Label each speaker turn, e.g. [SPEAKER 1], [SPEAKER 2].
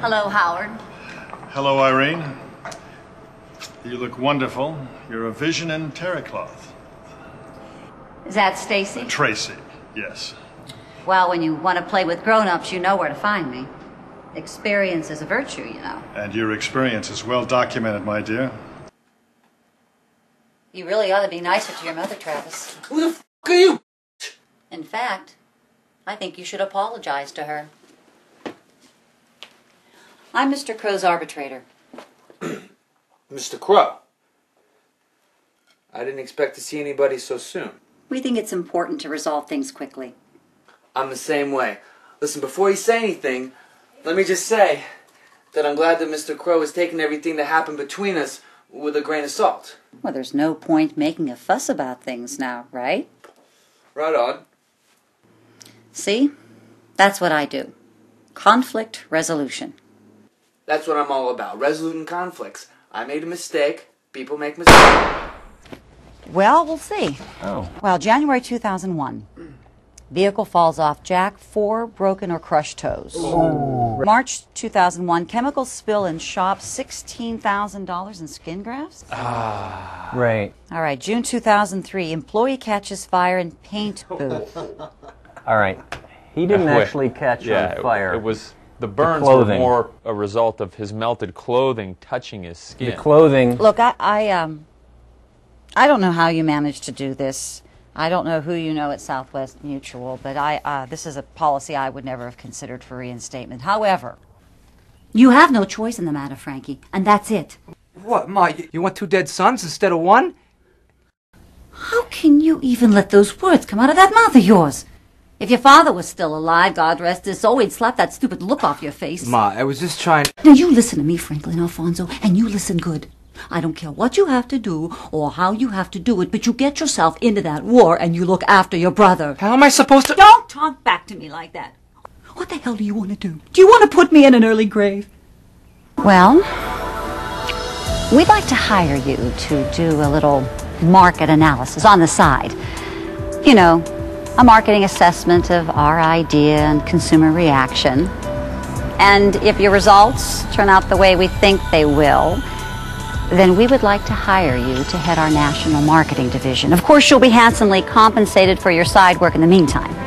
[SPEAKER 1] Hello, Howard.
[SPEAKER 2] Hello, Irene. You look wonderful. You're a vision in terry cloth.
[SPEAKER 1] Is that Stacy?
[SPEAKER 2] Tracy, yes.
[SPEAKER 1] Well, when you want to play with grown-ups, you know where to find me. Experience is a virtue, you know.
[SPEAKER 2] And your experience is well documented, my dear.
[SPEAKER 1] You really ought to be nicer to your mother, Travis.
[SPEAKER 3] Who the f are you?
[SPEAKER 1] In fact, I think you should apologize to her. I'm Mr. Crow's arbitrator.
[SPEAKER 3] Mr. Crow. I didn't expect to see anybody so soon.
[SPEAKER 1] We think it's important to resolve things quickly.
[SPEAKER 3] I'm the same way. Listen, before you say anything, let me just say that I'm glad that Mr. Crow has taken everything that happened between us with a grain of salt.
[SPEAKER 1] Well, there's no point making a fuss about things now, right?
[SPEAKER 3] Right on.
[SPEAKER 1] See? That's what I do. Conflict resolution.
[SPEAKER 3] That's what I'm all about. Resolute in conflicts. I made a mistake. People make mistakes.
[SPEAKER 1] Well, we'll see.
[SPEAKER 4] Oh.
[SPEAKER 1] Well, January 2001. Vehicle falls off jack, four broken or crushed toes. March 2001, chemical spill in shop, $16,000 in skin grafts.
[SPEAKER 4] Ah, right.
[SPEAKER 1] All right, June 2003, employee catches fire in paint booth.
[SPEAKER 4] All right. He didn't actually catch
[SPEAKER 5] yeah,
[SPEAKER 4] on
[SPEAKER 5] it-
[SPEAKER 4] fire.
[SPEAKER 5] It, was the burns were more a result of his melted clothing touching his skin.
[SPEAKER 4] the clothing.
[SPEAKER 1] Look, I, I, um, I don't know how you managed to do this. I don't know who you know at Southwest Mutual, but I, uh, this is a policy I would never have considered for reinstatement. However, you have no choice in the matter, Frankie, and that's it.
[SPEAKER 6] What, Ma? You you want two dead sons instead of one?
[SPEAKER 1] How can you even let those words come out of that mouth of yours? If your father was still alive, God rest his soul, he'd slap that stupid look off your face.
[SPEAKER 6] Ma, I was just trying.
[SPEAKER 1] Now you listen to me, Franklin Alfonso, and you listen good. I don't care what you have to do or how you have to do it, but you get yourself into that war and you look after your brother.
[SPEAKER 6] How am I supposed to?
[SPEAKER 1] Don't talk back to me like that. What the hell do you want to do? Do you want to put me in an early grave? Well, we'd like to hire you to do a little market analysis on the side. You know, a marketing assessment of our idea and consumer reaction. And if your results turn out the way we think they will, then we would like to hire you to head our national marketing division. Of course, you'll be handsomely compensated for your side work in the meantime.